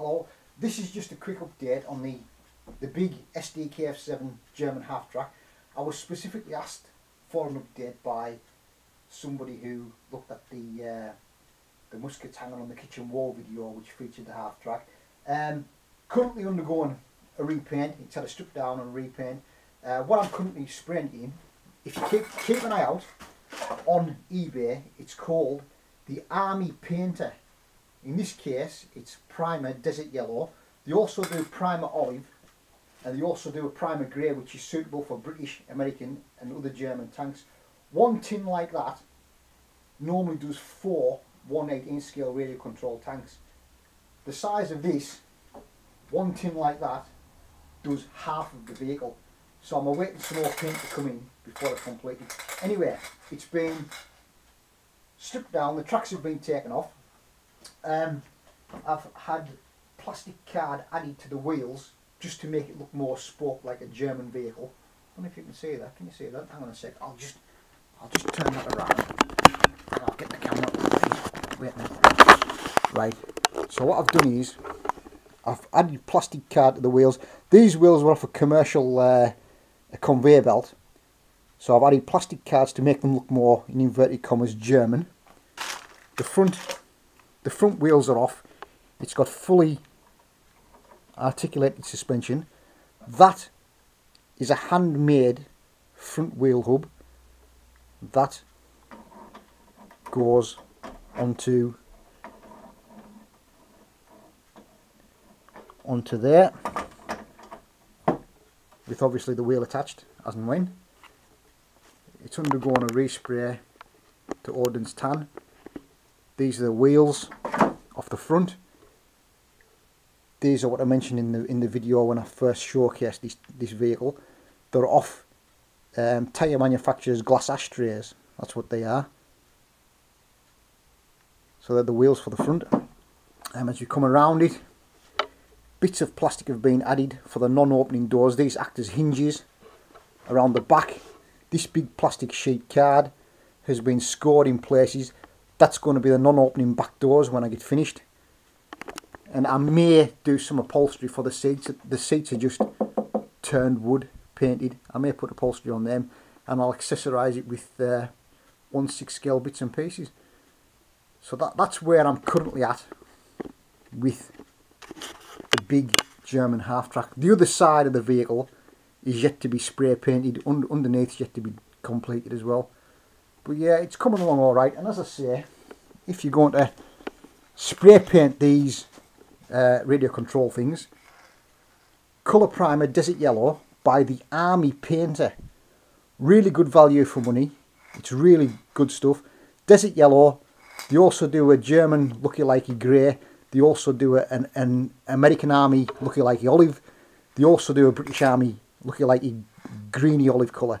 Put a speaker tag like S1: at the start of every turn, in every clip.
S1: Hello, this is just a quick update on the the big SDKFZ 7 German half track. I was specifically asked for an update by somebody who looked at the uh, the muskets hanging on the kitchen wall video which featured the half track. Um, currently undergoing a repaint, it's had a strip down and repaint. Uh, what I'm currently spraying in, if you keep, keep an eye out on eBay, it's called the Army Painter. In this case, it's primer desert yellow. They also do primer olive, and they also do a primer grey, which is suitable for British, American, and other German tanks. One tin like that normally does four 1/8 inch scale radio control tanks. The size of this, one tin like that, does half of the vehicle. So I'm awaiting some more paint to come in before I complete it. Anyway, it's been stripped down, the tracks have been taken off. Um, I've had plastic card added to the wheels just to make it look more sport like a German vehicle. I don't know if you can see that. Can you see that? Hang on a sec. I'll just I'll just turn that around. And I'll get the camera. Wait. Right. So what I've done is I've added plastic card to the wheels. These wheels were off a commercial uh, a conveyor belt. So I've added plastic cards to make them look more, in inverted commas, German. The front, the front wheels are off. It's got fully articulated suspension. That is a handmade front wheel hub. That goes onto onto there with obviously the wheel attached as and when. It's undergone a respray to Ordnance Tan. These are the wheels off the front. These are what I mentioned in the in the video when I first showcased this this vehicle. They're off um, tyre manufacturers glass ashtrays. That's what they are. So they're the wheels for the front. And um, as you come around it, Bits of plastic have been added for the non-opening doors. These act as hinges around the back. This big plastic sheet card has been scored in places. That's going to be the non-opening back doors when I get finished. And I may do some upholstery for the seats. The seats are just turned wood painted. I may put upholstery on them and I'll accessorise it with uh, 1 6 scale bits and pieces. So that, that's where I'm currently at with the big German half track. The other side of the vehicle is yet to be spray painted, Un underneath yet to be completed as well. But yeah, it's coming along alright, and as I say, if you're going to spray paint these uh, radio control things, colour primer Desert Yellow by the Army Painter. Really good value for money. It's really good stuff. Desert Yellow, they also do a German looky likey grey they also do a, an, an American Army looking like olive. They also do a British Army looking like a greeny olive colour.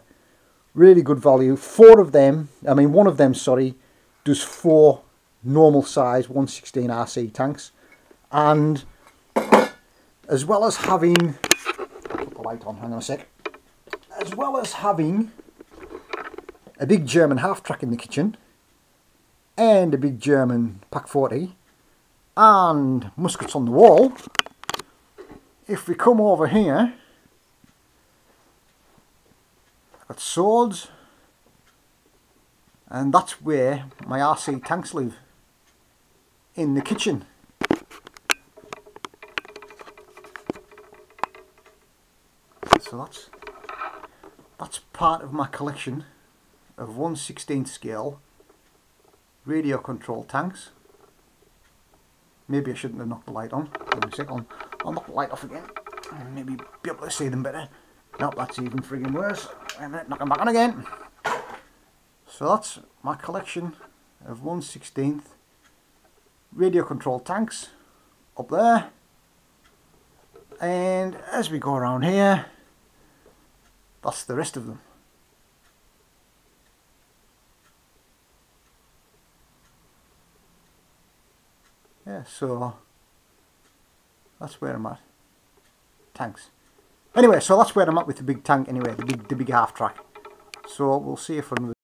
S1: Really good value. Four of them, I mean one of them, sorry, does four normal size 116 RC tanks. And as well as having, put the light on, hang on a sec. As well as having a big German half track in the kitchen and a big German Pak 40 and muskets on the wall. If we come over here, got swords, and that's where my RC tanks live, in the kitchen. So that's that's part of my collection of 1 16th scale radio control tanks. Maybe I shouldn't have knocked the light on. Wait a sec, I'll, I'll knock the light off again. And maybe be able to see them better. Nope, that's even frigging worse. Wait a minute, knock them back on again. So that's my collection of 1 16th radio control tanks up there. And as we go around here, that's the rest of them. yeah so that's where I'm at tanks anyway so that's where I'm at with the big tank anyway the big the big half track. So we'll see for another